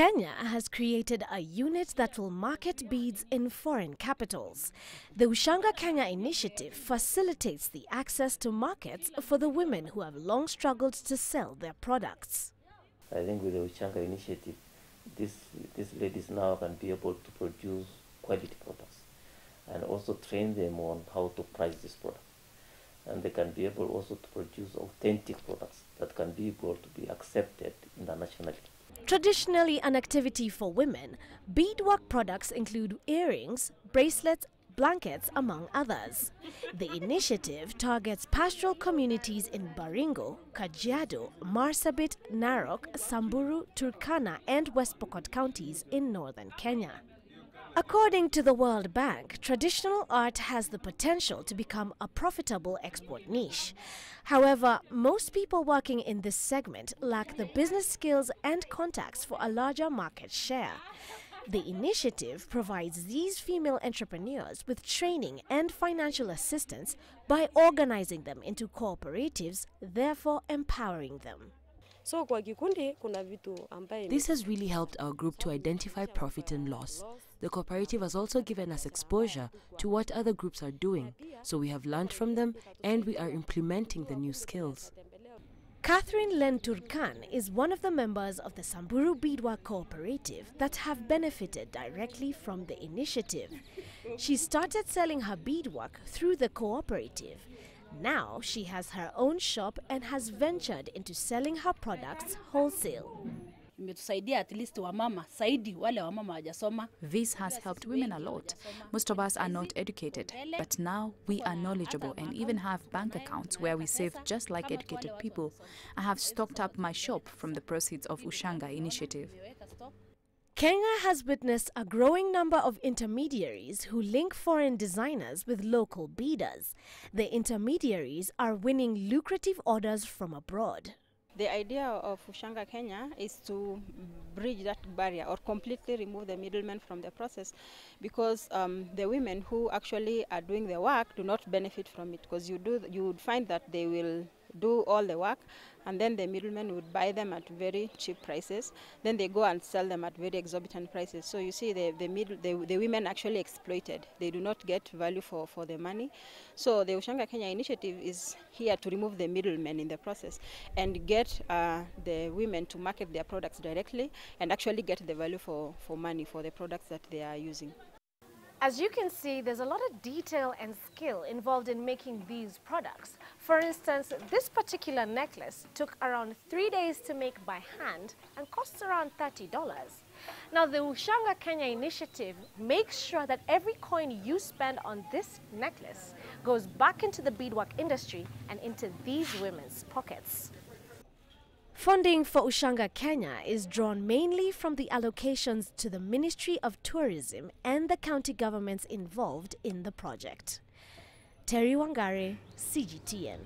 Kenya has created a unit that will market beads in foreign capitals. The Ushanga Kenya initiative facilitates the access to markets for the women who have long struggled to sell their products. I think with the Ushanga initiative, this, these ladies now can be able to produce quality products and also train them on how to price this product. And they can be able also to produce authentic products that can be able to be accepted internationally. Traditionally an activity for women, beadwork products include earrings, bracelets, blankets, among others. The initiative targets pastoral communities in Baringo, Kajiado, Marsabit, Narok, Samburu, Turkana, and West Pokot counties in northern Kenya. According to the World Bank, traditional art has the potential to become a profitable export niche. However, most people working in this segment lack the business skills and contacts for a larger market share. The initiative provides these female entrepreneurs with training and financial assistance by organizing them into cooperatives, therefore empowering them. So kwa kikundi kuna vitu ambaye This has really helped our group to identify profit and loss. The cooperative has also given us exposure to what other groups are doing, so we have learned from them and we are implementing the new skills. Catherine Len Turkan is one of the members of the Samburu Beadwork Cooperative that have benefited directly from the initiative. She started selling her beadwork through the cooperative. Now she has her own shop and has ventured into selling her products wholesale. Imetusaidia at least wamama zaidi wale wamama hawajasoma This has helped women a lot. Most of us are not educated, but now we are knowledgeable and even have bank accounts where we save just like educated people. I have stocked up my shop from the proceeds of Ushanga initiative. Kenya has witnessed a growing number of intermediaries who link foreign designers with local beaders. The intermediaries are winning lucrative orders from abroad. The idea of Ushanga Kenya is to bridge that barrier or completely remove the middlemen from the process because um, the women who actually are doing the work do not benefit from it because you do you would find that they will do all the work and then the middlemen would buy them at very cheap prices. Then they go and sell them at very exorbitant prices. So you see the the middle the, the women actually exploited. They do not get value for for the money. So the ushanga kenya initiative is here to remove the middlemen in the process and get uh, the women to market their products directly and actually get the value for for money for the products that they are using As you can see, there's a lot of detail and skill involved in making these products. For instance, this particular necklace took around three days to make by hand and costs around $30. Now, the Ushanga Kenya initiative makes sure that every coin you spend on this necklace goes back into the beadwork industry and into these women's pockets. Funding for Ushanga Kenya is drawn mainly from the allocations to the Ministry of Tourism and the county governments involved in the project. Terry Wangari, CGTN.